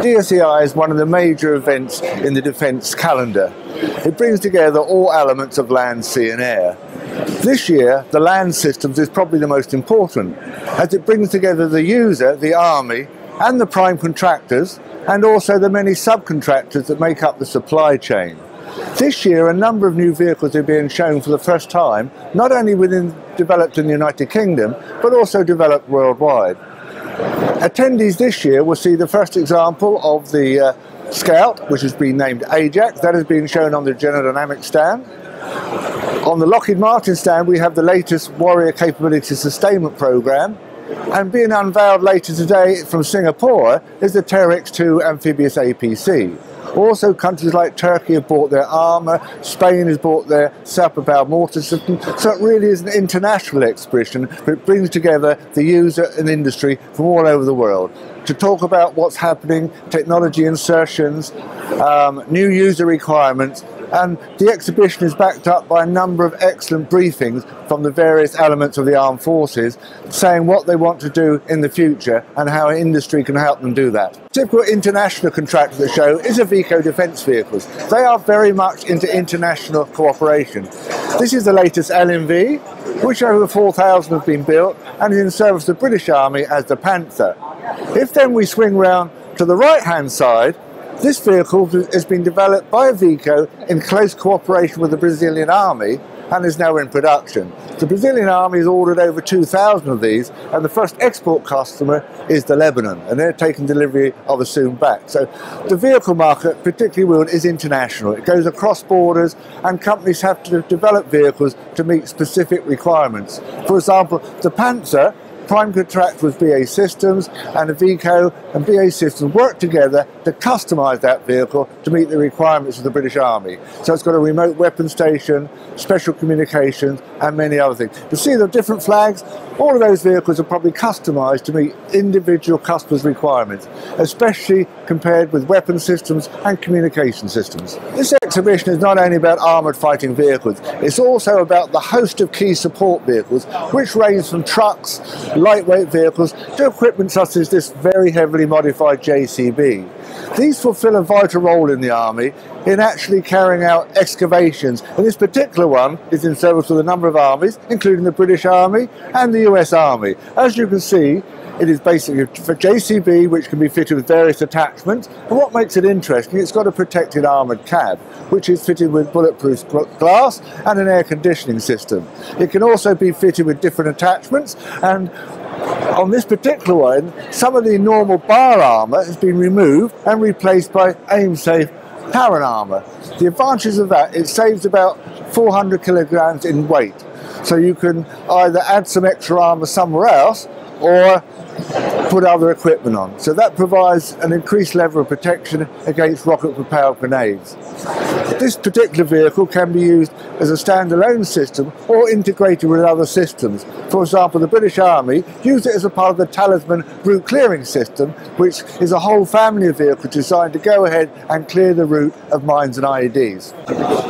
DSEI is one of the major events in the defence calendar. It brings together all elements of land, sea and air. This year, the land systems is probably the most important, as it brings together the user, the army, and the prime contractors, and also the many subcontractors that make up the supply chain. This year, a number of new vehicles are being shown for the first time, not only within developed in the United Kingdom, but also developed worldwide. Attendees this year will see the first example of the uh, Scout, which has been named Ajax. That has been shown on the General Dynamics stand. On the Lockheed Martin stand, we have the latest Warrior Capability Sustainment Program. And being unveiled later today from Singapore is the Terrex 2 amphibious APC. Also, countries like Turkey have bought their armour, Spain has bought their self-propelled mortar system. So it really is an international exhibition, but it brings together the user and industry from all over the world to talk about what's happening, technology insertions, um, new user requirements, and the exhibition is backed up by a number of excellent briefings from the various elements of the armed forces saying what they want to do in the future and how industry can help them do that. Typical international contractor at the show is Iveco Defence Vehicles. They are very much into international cooperation. This is the latest LMV, which over 4,000 have been built and is in service of the British Army as the Panther. If then we swing round to the right hand side, this vehicle has been developed by Iveco in close cooperation with the Brazilian Army and is now in production. The Brazilian Army has ordered over 2,000 of these and the first export customer is the Lebanon and they're taking delivery of a soon back. So the vehicle market, particularly wheeled, is international. It goes across borders and companies have to develop vehicles to meet specific requirements. For example, the Panther prime contract with BAE Systems and Iveco and BAE Systems worked together to customise that vehicle to meet the requirements of the British Army. So it's got a remote weapon station, special communications and many other things. You see the different flags? All of those vehicles are probably customised to meet individual customers' requirements, especially compared with weapon systems and communication systems. This exhibition is not only about armoured fighting vehicles, it's also about the host of key support vehicles, which range from trucks, lightweight vehicles to equipment such as this very heavily modified JCB. These fulfill a vital role in the Army in actually carrying out excavations, and this particular one is in service with a number of armies, including the British Army and the US Army. As you can see, it is basically for JCB, which can be fitted with various attachments. And what makes it interesting, it's got a protected armoured cab, which is fitted with bulletproof glass and an air conditioning system. It can also be fitted with different attachments and on this particular one, some of the normal bar armour has been removed and replaced by AmSafe power armour. The advantages of that, it saves about 400 kilograms in weight. So you can either add some extra armour somewhere else or put other equipment on. So that provides an increased level of protection against rocket propelled grenades. This particular vehicle can be used as a standalone system or integrated with other systems. For example, the British Army use it as a part of the Talisman route clearing system, which is a whole family of vehicles designed to go ahead and clear the route of mines and IEDs.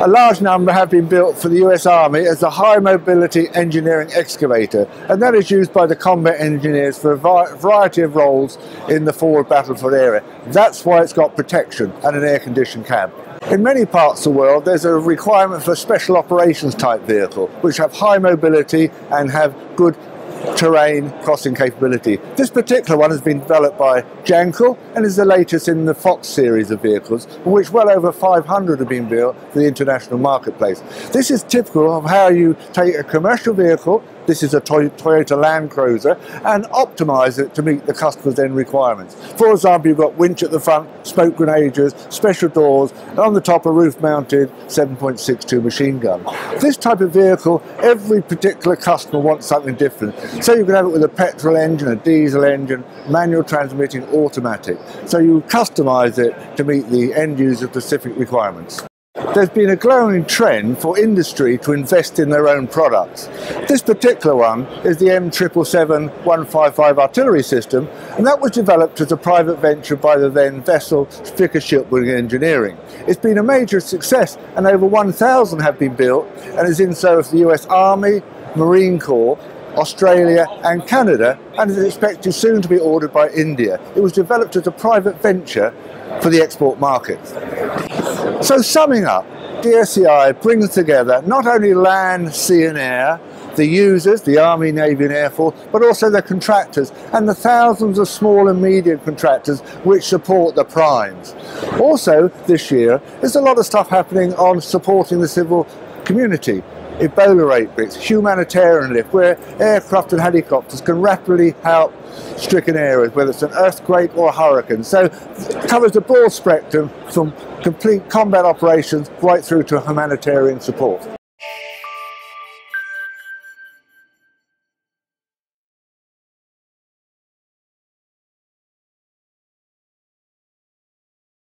A large number have been built for the US Army as a high mobility engineering excavator, and that is used by the combat engineers for a variety of roles in the forward battlefield area. That's why it's got protection and an air-conditioned cab. In many parts of the world, there's a requirement for special operations type vehicle, which have high mobility and have good terrain crossing capability. This particular one has been developed by Jankel and is the latest in the Fox series of vehicles, which well over 500 have been built for the international marketplace. This is typical of how you take a commercial vehicle this is a Toyota Land Cruiser, and optimize it to meet the customer's end requirements. For example, you've got winch at the front, smoke grenadiers, special doors, and on the top a roof-mounted 7.62 machine gun. This type of vehicle, every particular customer wants something different. So you can have it with a petrol engine, a diesel engine, manual transmitting, automatic. So you customize it to meet the end user specific requirements. There's been a growing trend for industry to invest in their own products. This particular one is the M777-155 artillery system, and that was developed as a private venture by the then VSEL Vickers Shipbuilding Engineering. It's been a major success, and over 1,000 have been built, and is in service of the US Army, Marine Corps, Australia and Canada and is expected soon to be ordered by India. It was developed as a private venture for the export market. So summing up, DSEI brings together not only land, sea and air, the users, the Army, Navy and Air Force, but also the contractors and the thousands of small and medium contractors which support the primes. Also this year, there's a lot of stuff happening on supporting the civil community. Ebola rate bricks, humanitarian lift, where aircraft and helicopters can rapidly help stricken areas, whether it's an earthquake or a hurricane. So it covers a broad spectrum from complete combat operations right through to humanitarian support.